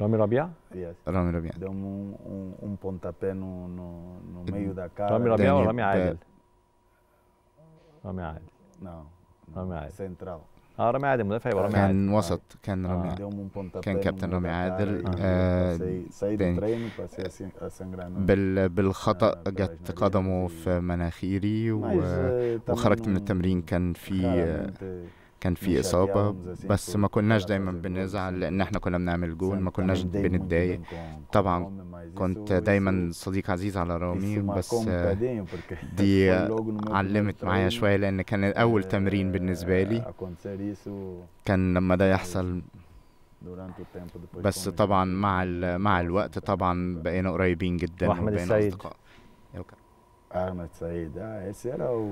S1: رامي ربيع
S2: Um,
S3: رامي ربيع
S2: um, um, um.
S1: رامي ربيع ولا رامي عادل رامي عادل
S2: Não,
S1: رامي عادل.
S2: central.
S1: آه رامي عادل مدافع يبقى رامي عادل
S3: كان وسط كان
S1: آه.
S3: رامي
S2: Deu-me um pontapé
S3: كان كابتن رامي عادل آه، تاني. بال بالخطأ
S2: آه،
S3: جت قدمه في مناخيري وخرجت من التمرين كان في كان في إصابة بس ما كناش دايما بنزعل. لأن إحنا كنا بنعمل جول ما كناش بنتضايق. طبعاً كنت دايما صديق عزيز على رامي بس آه، دي علمت معايا شوية لأن كان أول تمرين بالنسبة لي.
S2: isso
S3: كان لما ده يحصل. بس طبعا مع ال- مع الوقت طبعا بقينا قريبين جدا
S1: السيد.
S3: أصدقاء.
S2: ah, esse era o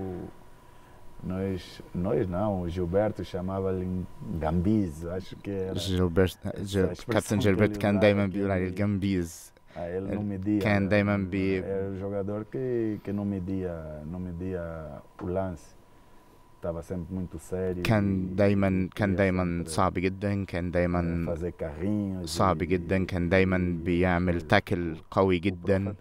S2: nós nós não, o Gilberto chamava-lhe Gambiz, acho que era
S3: جيلبرت جو
S2: expressão
S3: كابتن
S2: que
S3: جيلبرت
S2: ele
S3: كان
S2: usava
S3: دايما
S2: que
S3: بيقول عليه
S2: ele-
S3: الجنبيز
S2: Ah, ele
S3: Ele
S2: não media.
S3: كان دايما
S2: né?
S3: بي-
S2: Era o jogador que, que não media, não media o lance. Estava sempre muito sério.
S3: كان
S2: e-
S3: دايما
S2: e
S3: كان دايما صعب جدا كان
S2: eh,
S3: دايما. صعب
S2: e-
S3: جدا كان دايما
S2: e-
S3: بيعمل
S2: e
S3: تاكل قوي جدا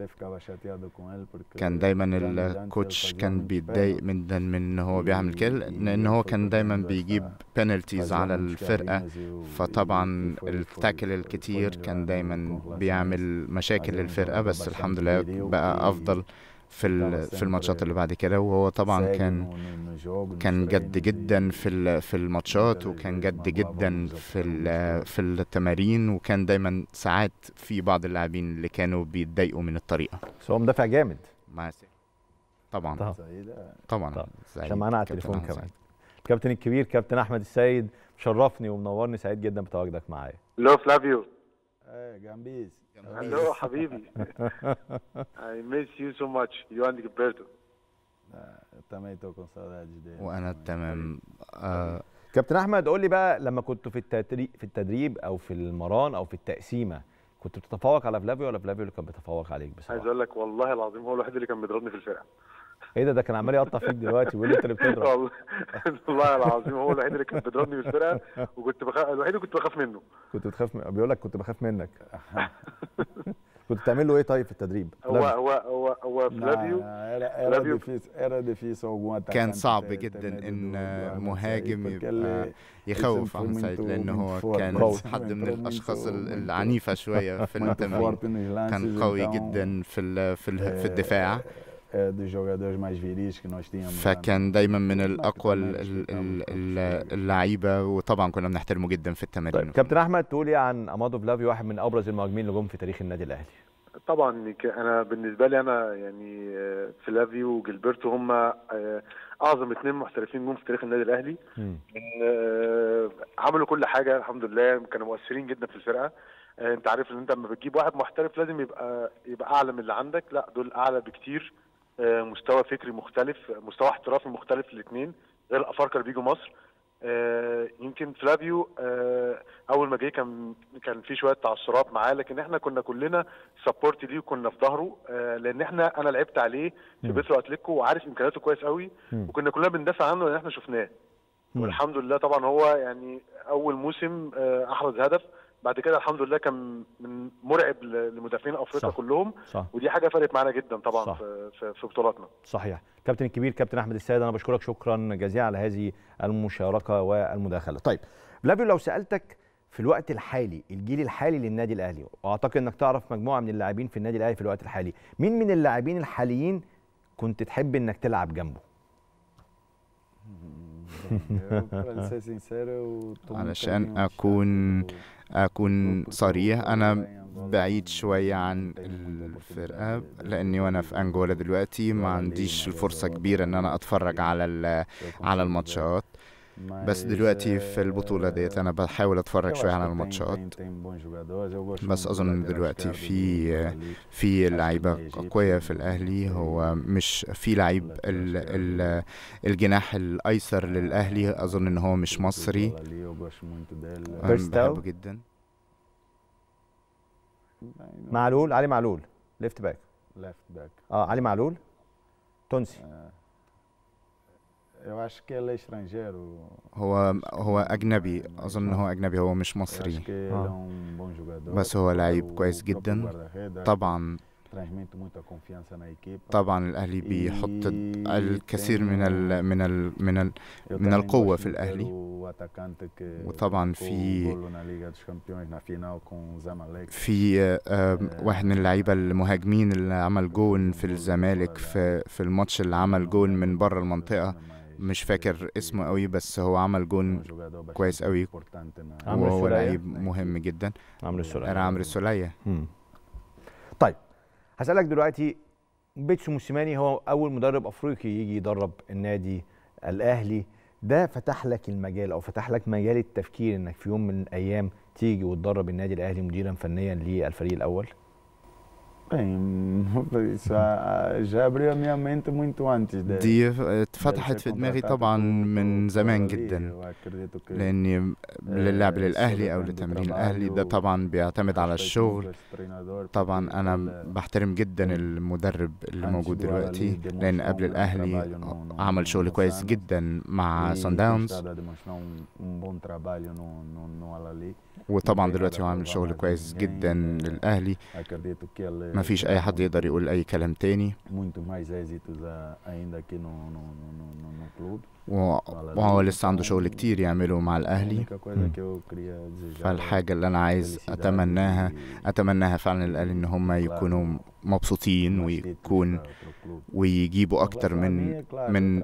S3: كان دايما الكوتش كان بيتضايق
S2: pênaltis.
S3: من ان هو
S2: e-
S3: بيعمل كده
S2: e لأن
S3: هو كان دايما بيجيب بينالتيز على
S2: e e-
S3: فطبعا
S2: e
S3: التاكل الكتير كان دايما. بيعمل مشاكل
S2: jogador
S3: بس الحمد لله بقى
S2: e
S3: افضل في في الماتشات اللي بعد كده وهو طبعا كان كان جد
S2: treinos
S3: جدا في ال- في الماتشات وكان جد جدا في. في التمارين وكان دايما ساعات في بعض اللاعبين اللي كانوا بيتضايقوا من الطريقة
S1: بس هو مدافع جامد
S3: مع س- طبعا
S1: طبعا.
S3: طبعا
S1: عشان معانا على
S3: كابتن
S1: التليفون كمان. الكابتن الكبير كابتن أحمد السيد مشرفني ومنورني سعيد جدا بتواجدك معايا
S5: Hello, Flavio.
S2: É, Gambis.
S5: Hello, Habibi. I miss you so much. You and Gilberto.
S2: Com saudades dele. وأنا.
S3: تمام آه
S1: كابتن أحمد قول لي بقى لما كنتوا في التدريب في التدريب أو في المران أو في التقسيمة كنت بتتفوق على فلافيو ولا فلافيو اللي كان بيتفوق عليك
S5: عايز
S1: بصراحه
S5: أقول لك والله العظيم هو الوحيد اللي كان بيضربني في الفرقة
S1: إيه ده؟ ده كان عمال يقطع فيك دلوقتي بيقول لي أنت اللي بتضرب؟
S5: والله والله العظيم هو الوحيد اللي كان بيضربني في الفرقة وكنت بخاف الوحيد اللي كنت بخاف منه.
S1: كنت بتخاف من... بيقول لك كنت بخاف منك. كنت بتعمل له إيه طيب في التدريب؟
S5: هو هو هو هو فلافيو
S2: atacante
S3: كان صعب جدا
S2: إن Ahmed
S3: مهاجم يبقى يخوف عن سعيد
S2: لأن
S3: هو كان حد من
S2: الأشخاص
S3: العنيفة شوية في
S2: lances,
S3: كان قوي جدا في ال- في ال- في
S2: eh,
S3: الدفاع.
S2: Dos jogadores mais viris que nós tínhamos. lá no-
S3: فكان دايما من
S2: الأقوى
S3: اللعيبة وطبعا كنا بنحترمه جدا في التمارين
S1: طيب كابتن أحمد تقول إيه عن أمادو فلافيو واحد من أبرز المهاجمين اللي جم في تاريخ النادي الأهلي.
S5: طبعا ك- أنا بالنسبة لي أنا يعني آه، فلافيو وجilberto هم آه، أعظم اثنين محترفين جم في تاريخ النادي الأهلي. آه، عملوا كل حاجة الحمد لله كانوا مؤثرين جدا في الفرقة. أنت عارف إن أنت لما بتجيب واحد محترف لازم يبقى يبقى أعلى من اللي عندك. لا دول أعلى بكتير. مستوى فكري مختلف مستوى احترافي مختلف الاثنين غير الافارقه اللي بيجوا مصر آه، يمكن فلافيو آه، أول ما جه كان كان في شوية تعثرات معاه لكن إحنا كنا كلنا سبورت ليه وكنا في ظهره آه، لأن إحنا أنا لعبت عليه في. بيترو اتليكو وعارف إمكانياته كويس قوي. وكنا كلنا بندافع عنه لأن إحنا شفناه. والحمد لله طبعا هو يعني أول موسم آه، أحرز هدف بعد كده الحمد لله كان من مرعب لمدافعين
S1: أفريقيا.
S5: كلهم.
S1: صح.
S5: ودي حاجة فرقت معانا جدا طبعا
S1: صح.
S5: في, في, بطولاتنا.
S1: صحيح. كابتن الكبير كابتن أحمد السيد أنا بشكرك شكرا جزيلا على هذه المشاركة والمداخلة. طيب فلافيو لو سألتك في الوقت الحالي الجيل الحالي للنادي الأهلي وأعتقد إنك تعرف مجموعة من اللاعبين في النادي الأهلي في الوقت الحالي مين من اللاعبين الحاليين كنت تحب إنك تلعب جنبه؟
S3: علشان أكون
S2: do-
S3: صريح
S2: Angola,
S3: بعيد شوية عن
S2: de-
S3: لاني وأنا في انجولا دلوقتي ما عنديش الفرصه كبيره ان أنا اتفرج على على. الماتشات بس دلوقتي في البطولة ديت أنا بحاول شوية
S2: que
S3: على الماتشات بس أظن دلوقتي في-. في
S2: يجيب
S3: قوية في
S2: في-
S3: هو مش في لعيب ال ال الجناح الأيسر للأهلي أظن إن هو مش مصري. أنا؟ بحبه جدا
S1: معلول علي معلول left back
S2: left back.
S1: آه علي معلول تونسي
S2: Eu acho que ele é estrangeiro.
S3: هو هو أجنبي أظن إن هو أجنبي هو مش مصري
S2: é um.
S3: بس هو لعيب كويس جدا طبعا. طبعا الأهلي بيحط
S2: E
S3: الكثير من ال من ال من ال
S2: Eu
S3: من
S2: também
S3: القوة
S2: gosto
S3: في
S2: que
S3: وطبعا في-
S2: Zamalek.
S3: في آه، واحد من اللعيبة المهاجمين اللي عمل جون في الزمالك في في الماتش اللي عمل جون من بره المنطقة مش فاكر اسمه قوي بس هو عمل جون كويس قوي. وهو. لعيب مهم جدا
S1: عمرو السولية
S3: أنا عمرو السولية
S1: مم. طيب هسألك دلوقتي بيتسو موسيماني هو أول مدرب أفريقي يجي يدرب النادي الأهلي ده فتح لك المجال أو فتح لك مجال التفكير إنك في يوم من الأيام تيجي وتدرب النادي الأهلي مديرا فنيا للفريق الأول
S2: Bem, isso ah, já abriu a minha mente muito antes de
S3: دي اتفتحت في دماغي طبعا من زمان. جدا لاني للعب
S2: آه،
S3: للاهلي
S2: أو
S3: لتمرين الاهلي ده طبعا بيعتمد على الشغل طبعا
S2: أنا
S3: بحترم جدا المدرب اللي موجود دلوقتي
S2: لأن
S3: قبل
S2: um
S3: الاهلي عمل شغل كويس جدا مع
S2: e
S3: سان داونز وطبعا دلوقتي هو عامل شغل كويس جدا
S2: للأهلي.
S3: ما فيش أي حد يقدر يقول أي كلام تاني. وهو لسه عنده شغل كتير يعمله مع
S2: الأهلي.
S3: فالحاجة اللي أنا عايز
S2: أتمناها
S3: أتمناها فعلا للأهلي إن هم يكونوا مبسوطين ويكون ويجيبوا
S2: أكتر
S3: من من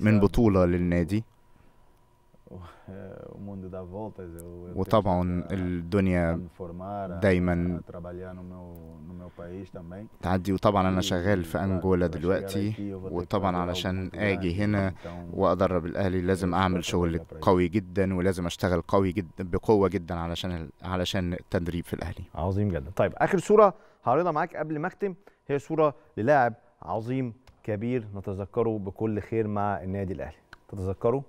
S3: من بطولة للنادي. وطبعا الدنيا دايماً. تعدي وطبعا أنا
S2: E,
S3: شغال في
S2: chegar
S3: دلوقتي وطبعا علشان
S2: grande,
S3: هنا
S2: então
S3: وادرب الاهلي لازم اعمل شغل قوي جدا ولازم اشتغل قوي جدا بقوه جدا علشان علشان التدريب في الاهلي
S1: عظيم جدا طيب آخر صورة هعرضها معاك قبل ما أختم هي صورة للاعب عظيم كبير نتذكره بكل خير مع النادي الاهلي تتذكره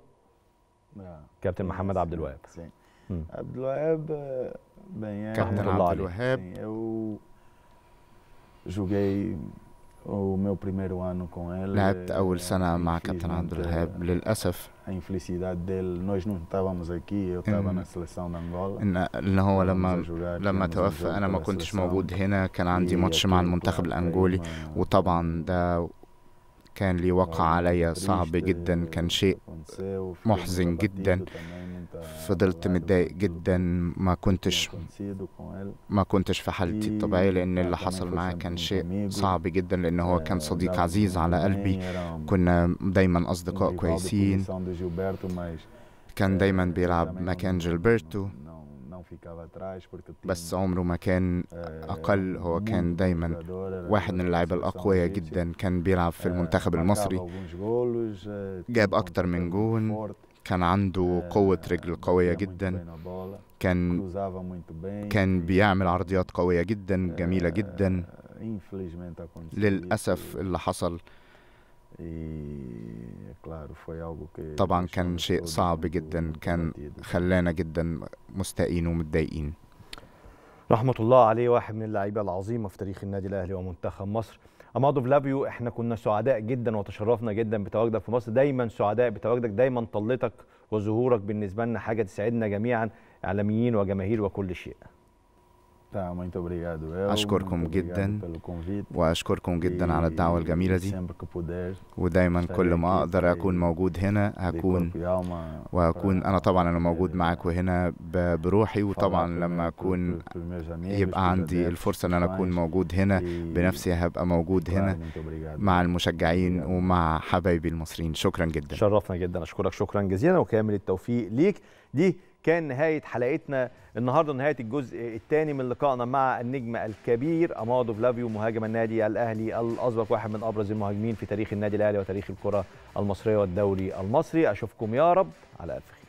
S1: كابتن محمد عبد الوهاب.
S2: عبد الوهاب بيان
S3: كابتن عبد الوهاب.
S2: joguei o meu primeiro ano com ele
S3: لعبت أول سنة مع كابتن عبد الوهاب. للأسف.
S2: infelicidade dele nós não távamos aqui
S3: tava
S2: na seleção Angola
S3: ان إن هو لما لما توفى أنا ما كنتش موجود هنا. كان عندي ماتش مع المنتخب
S2: الأنغولي.
S3: وطبعا ده كان لي وقع عليا صعب جدا كان شيء محزن جدا. فضلت متضايق جدا ما كنتش. ما كنتش في حالتي الطبيعية لأن اللي حصل معاه كان شيء. صعب جدا لأن هو كان
S2: Eh,
S3: صديق عزيز على قلبي كنا دايما أصدقاء كويسين كان دايما
S2: eh,
S3: بيلعب مكان جilberto
S2: não- não
S3: بس عمره ما كان أقل هو كان دايما واحد من اللعيبة الأقوياء جدا كان بيلعب في المنتخب المصري. جاب أكتر من جون. كان عنده قوة رجل قوية جدا. كان كان بيعمل عرضيات قوية جدا جميلة جدا. للأسف اللي حصل. طبعا كان شيء صعب جدا كان. خلانا جدا مستائين ومتضايقين.
S1: رحمة الله عليه واحد من اللعيبة العظيمة في تاريخ النادي الأهلي ومنتخب مصر. أمادو فلافيو إحنا كنا سعداء جدا وتشرفنا جدا بتواجدك في مصر. دايما سعداء بتواجدك دايما طلتك وظهورك بالنسبة لنا حاجة تسعدنا جميعا إعلاميين وجماهير وكل شيء
S2: Tá, muito obrigado. Eu,
S3: أشكركم جدا. وأشكركم جدا على الدعوة الجميلة دي. ودايما كل ما أقدر أكون موجود هنا هكون وهكون أنا طبعا أنا موجود معاكم هنا بروحي وطبعا لما أكون يبقى عندي الفرصة إن أنا أكون. موجود هنا بنفسي هبقى موجود هنا. مع المشجعين. ومع حبايبي المصريين شكرا جدا
S1: شرفنا جدا اشكرك شكرا جزيلا وكامل التوفيق ليك دي كان نهاية حلقتنا. النهارده نهاية الجزء الثاني من لقائنا مع النجم الكبير امادو فلافيو مهاجم النادي الأهلي الأسبق واحد من أبرز المهاجمين في تاريخ النادي الأهلي وتاريخ الكرة المصرية والدوري المصري. أشوفكم يا رب على ألف خير.